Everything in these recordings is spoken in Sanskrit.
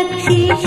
रक्षि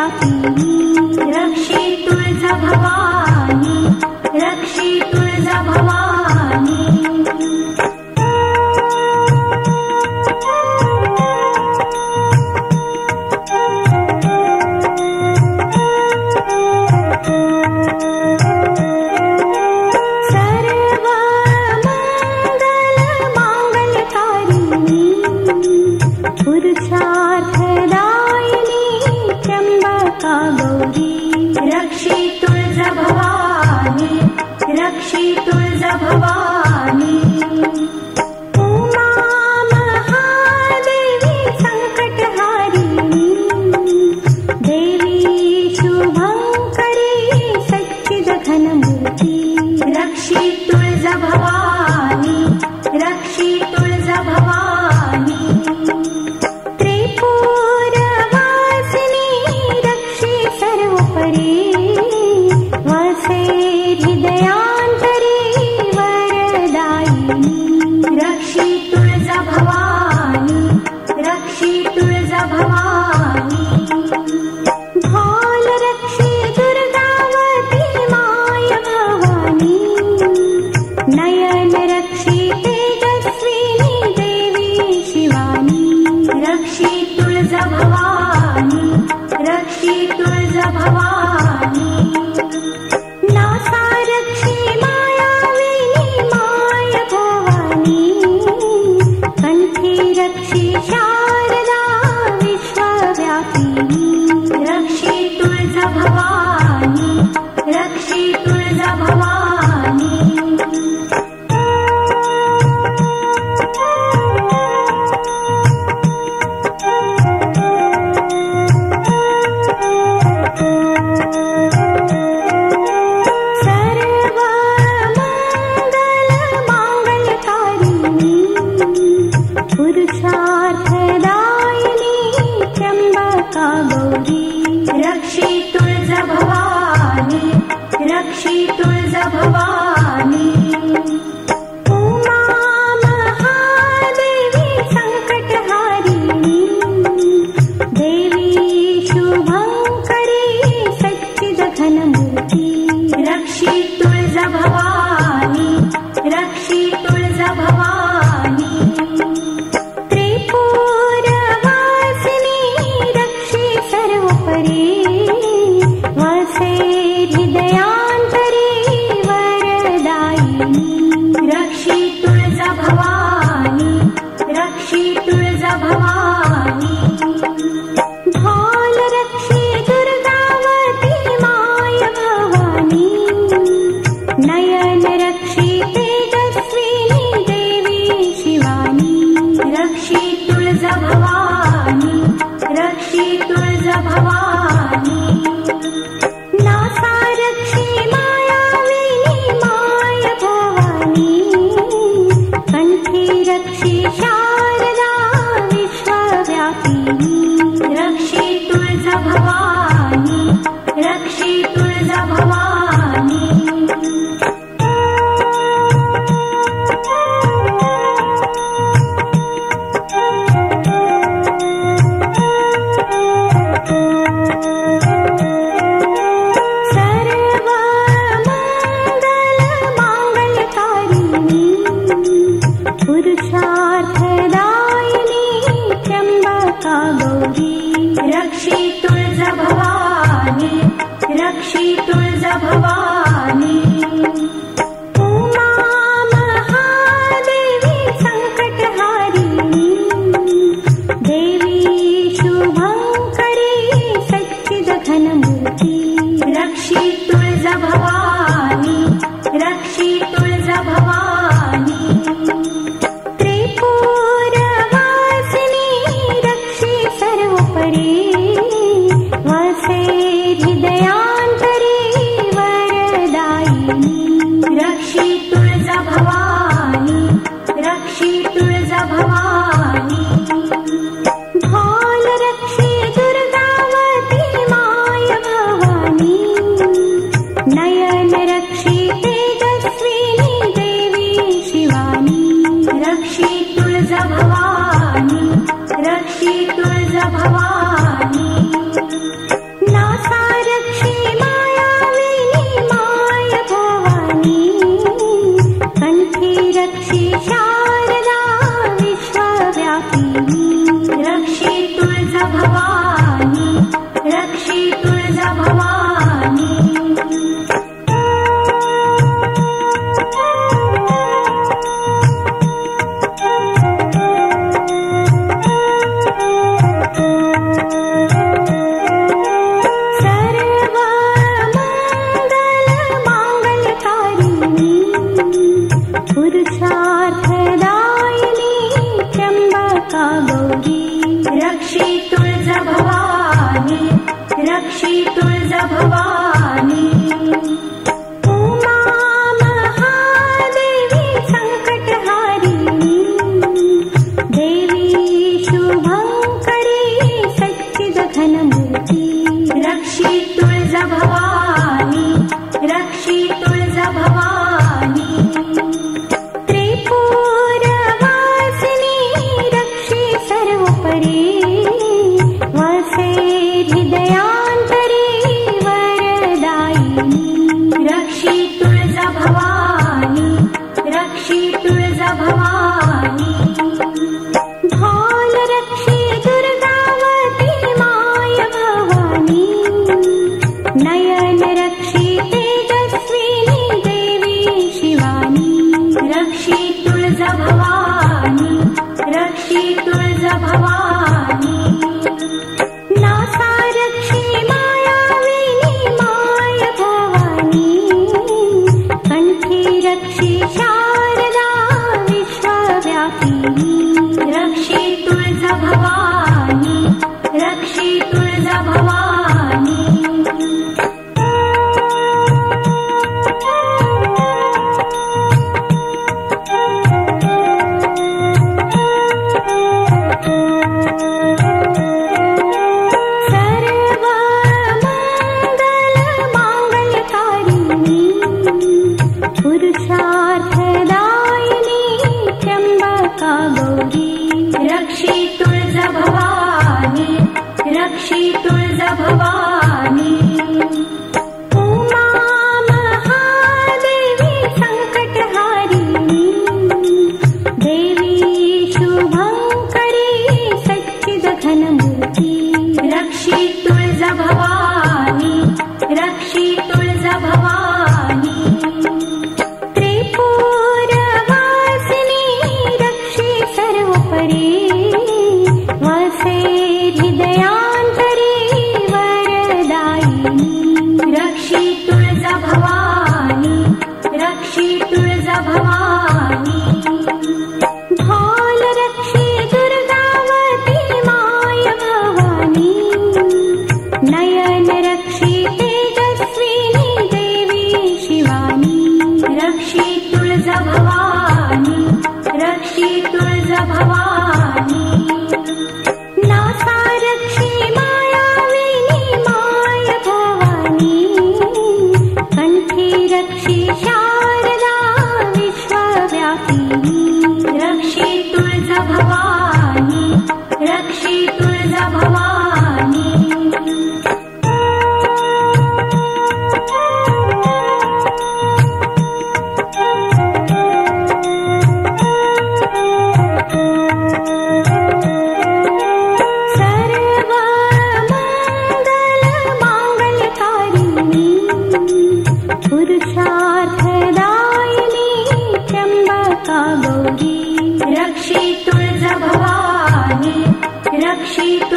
大地。दायिम् बाका गोगी रक्षितु जानी रक्षितु जा la त्र्यम्बका गौरी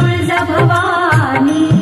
रक्षि